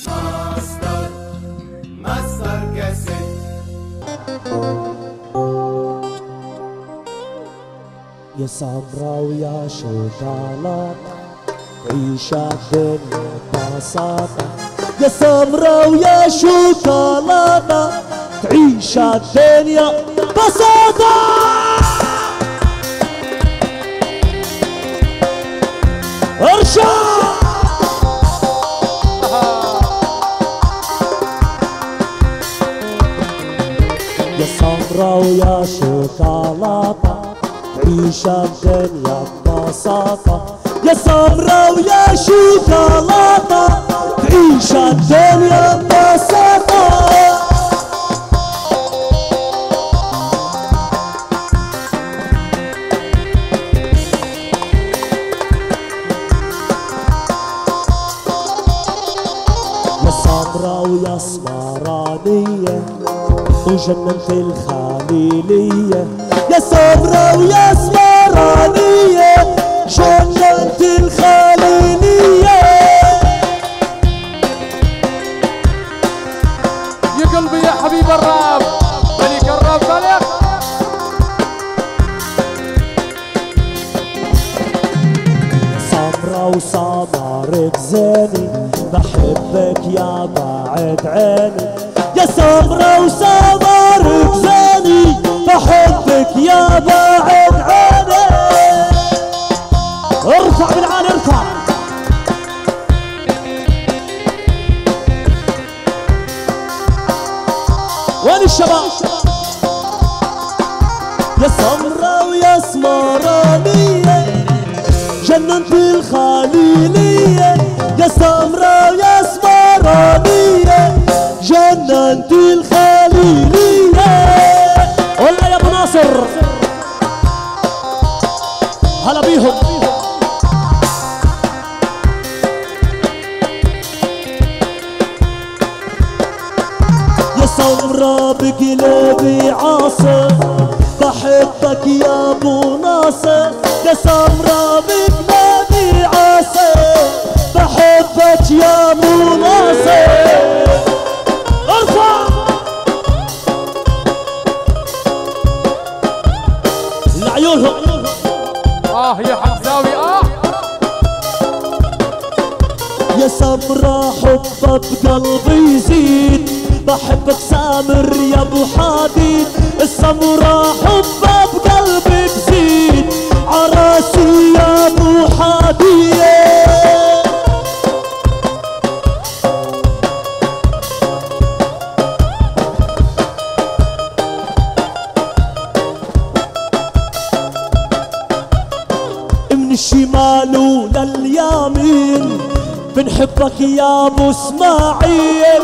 ماستر ماستر كاسيت. يا سمرة ويا شوكولاتة عيشة الدنيا ببساطة. يا سمرة ويا شوكولاتة تعيش الدنيا ببساطة. ارجع ويا شوكولاتة عيش الدنيا ببساطة يا سمرة ويا شوكولاتة تعيش الدنيا ببساطة يا سمرة ويا اسمرانية وجننت الخليلية يا سمرة ويا اسمرانية جننت الخليلية لعيونهم آه يا حمزاوي آه. يا سمرة حبك بقلبي يزيد بحبك سامر يا أبو حديد السمرة حبك بقلبي تزيد عراسي يا أبو حديد من الشمال ولليمين بنحبك يا أبو إسماعيل.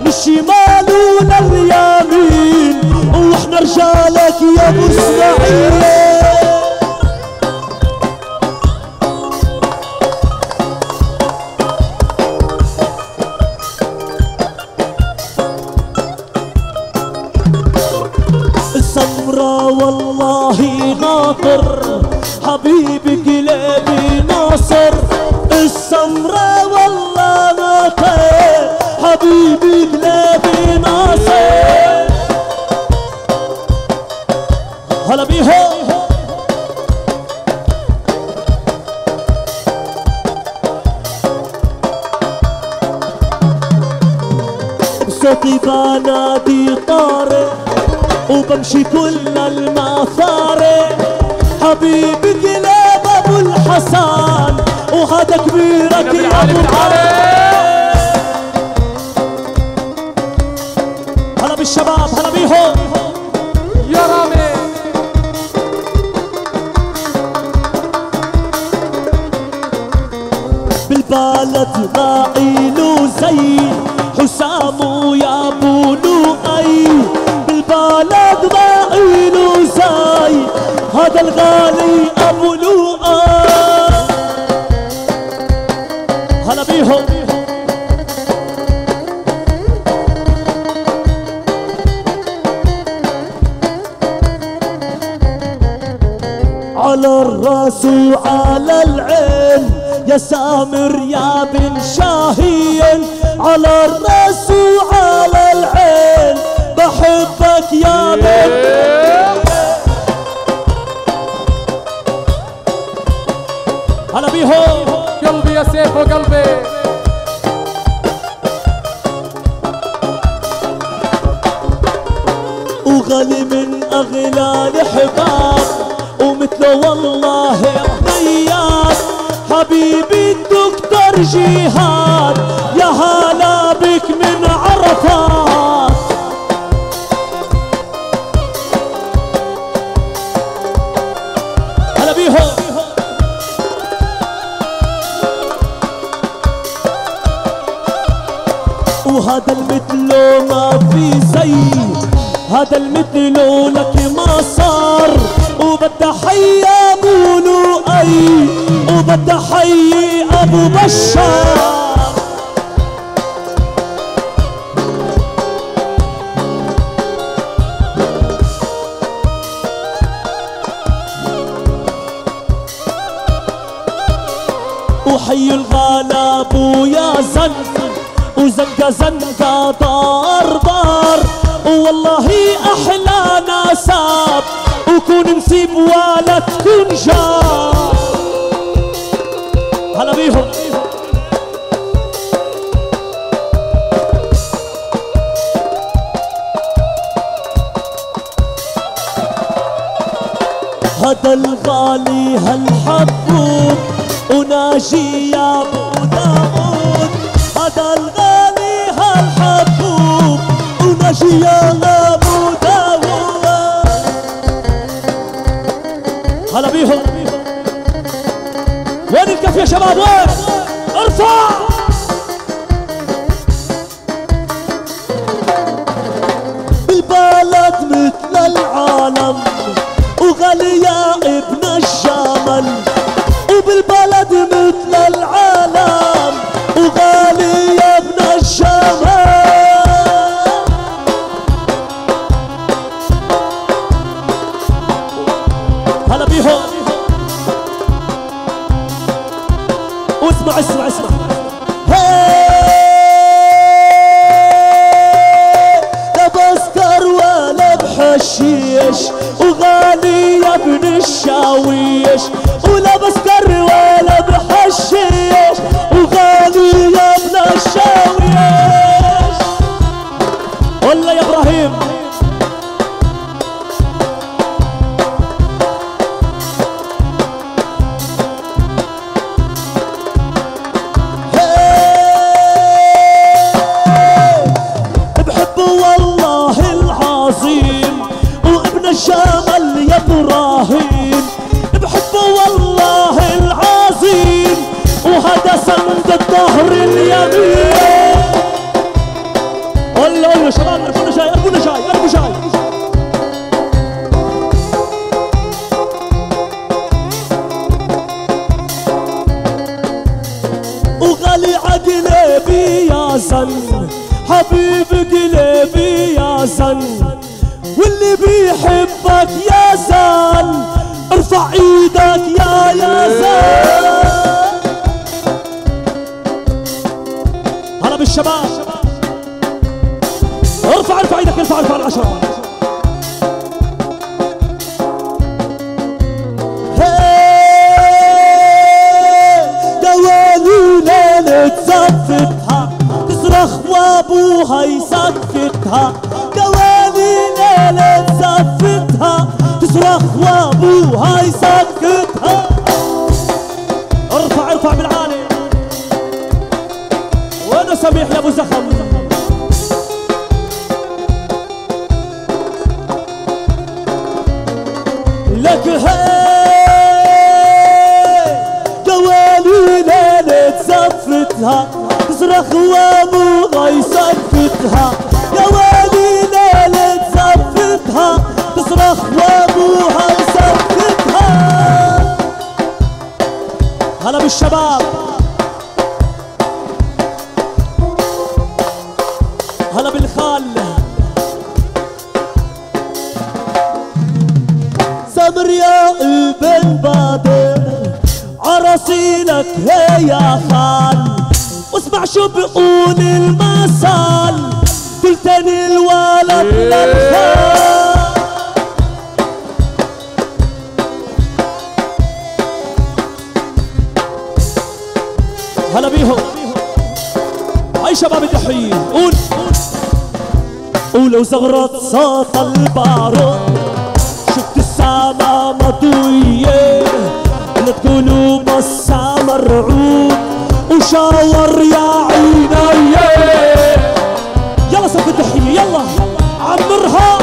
من الشمال ولليمين وإحنا رجالك يا أبو إسماعيل. والله ناطر حبيبي وبمشي كل المثاري حبيبي قلب ابو الحسن وهذا كبيرك يا ابو العالي بيهم على الرأس وعلى العين يا سامر يا بن شاهين. على الرأس وعلى العين بحبك يا بنت قلبي يا سيف وقلبي وغالي من اغلى الحباب ومثله والله الرياض حبيبي الدكتور جهاد يا هلا بك من عرفات. وهذا المثله ما في زي هذا المثله لك ما صار ابو لؤي وبدها حي أبو بشار. وحي الغلاب ويا زنك وزنقة زنقة دار دار. والله أحلى نساب وكون نسيب ولا تكون جار هلا بيهم. هذا الغالي هالحبوب وناجي يا ابو زن حبيب قلبي يا زن واللي بيحبك يا زن. ارفع إيدك يا يا زن. هلا بالشباب. ارفع ارفع إيدك ارفع ارفع العشرة. وابوها يسكتها دوالي ليلة زفتها تصرخ وابوها يسكتها ارفع ارفع بالعالي وأنا سميح يا ابو زخم. لك هي دوالي ليلة زفتها تصرخ وابوها يسكتها دوالي ليلة زفتها تصرخ وابوها يسكتها هلا بالشباب. هلا بالخال. سمر يا ابن بدر عرسيلك هي يا خال. اسمع شو بقول المثل قلتني الولد للخال هلا بيهم. هاي شباب الدحيح قول. ولو زغرت صوت البارود شفت السما مضوية لا تقولوا مسا مرعوب. وشاور يا عيني. يلا صف الدحية يلا. عمرها.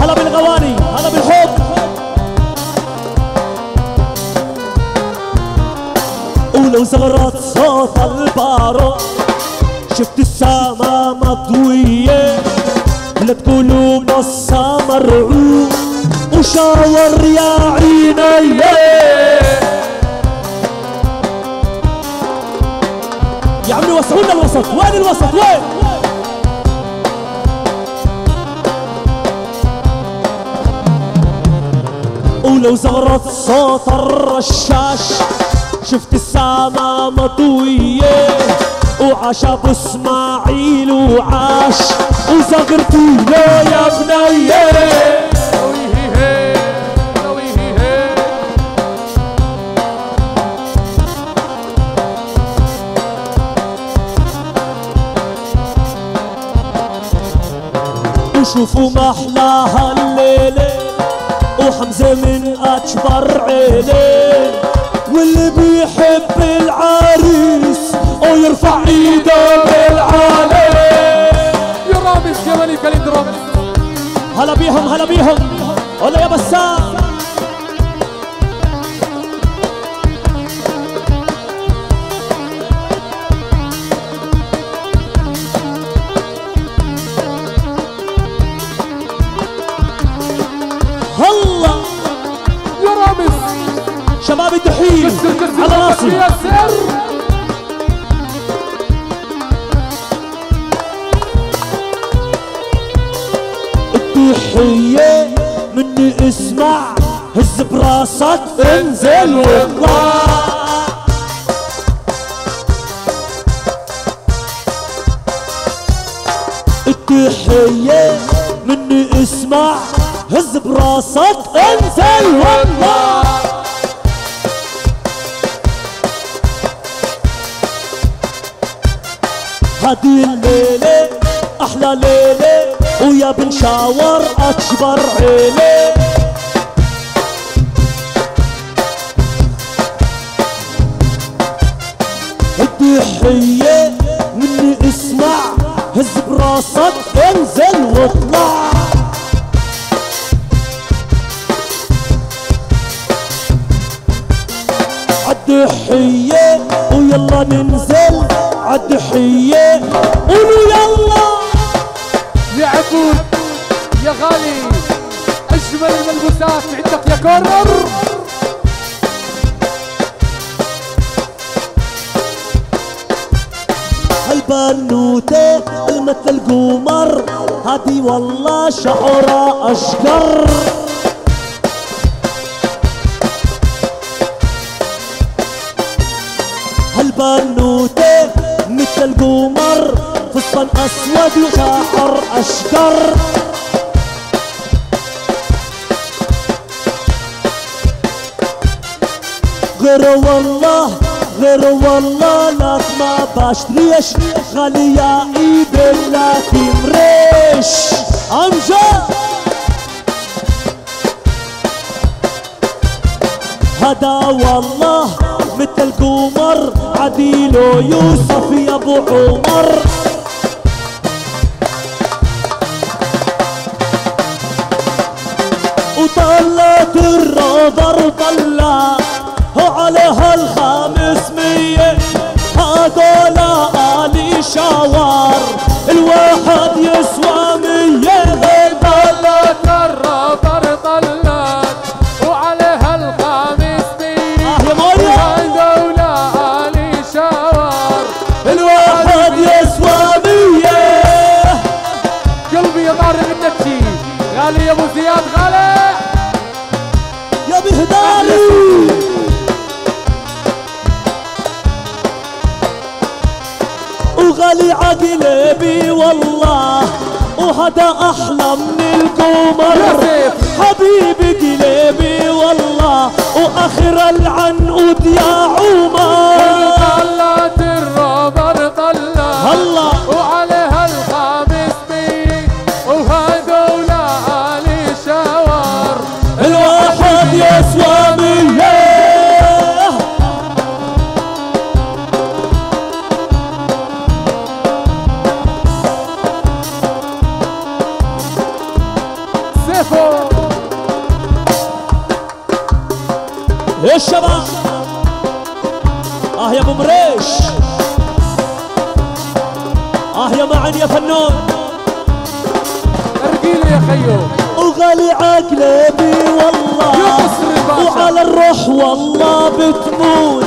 هلا بالغواني. هلا بالحب. ولو زغرت صوت البارود شفت السما مضوية. لا تقولوا نصها مرعوب. وشاور يا عيني. يا عمي وسعونا الوسط. وين الوسط؟ وين؟ ولو زغرت صوت الرشاش شفت السما مضوية وعاش أبو إسماعيل وعاش وزغرتي له يا بنيه وشوفوا ما احلاها الليلة وحمزة من أكبر عيلة. واللي بيحب العريس ويرفع إيده بالعالي يا رامز يا ملك الاندرام هلا بيهم هلا بيهم. ولا يا بسام. سر التحية مني اسمع هز براسك انزل واطلع التحية مني اسمع هز براسك انزل واطلع هدي الليلة أحلى ليلة ويا بنشاور أكبر عيلة. الضحية مني اسمع هز براسك انزل واطلع. عالضحية ويلا ننزل. كورنر هالبنوتة المثل القمر؟ هادي والله شعرها أشقر. هالبنوتة مثل القمر؟ فستان أسود وشعر أشقر. غير والله غير والله لك ما بشتريش غالية ايد لك مريش امجد هذا والله مثل القمر عديله يوسف يا أبو عمر. يا الشباب آه يا أبو مريش. آه يا معن يا فنون ارقيلي يا خيو. وغالي عقلبي والله. وعلى الروح والله بتمون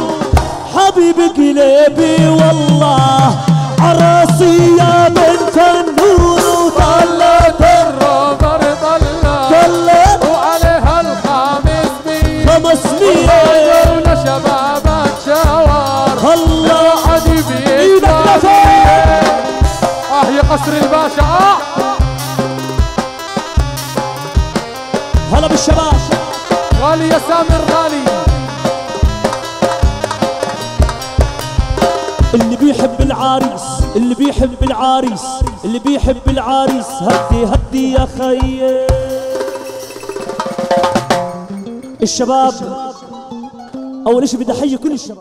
حبيبي قلبي والله. عراسي يا بيحب العريس اللي بيحب العريس. هدي هدي يا خيي. الشباب أول شيء بدي أحيي كل الشباب.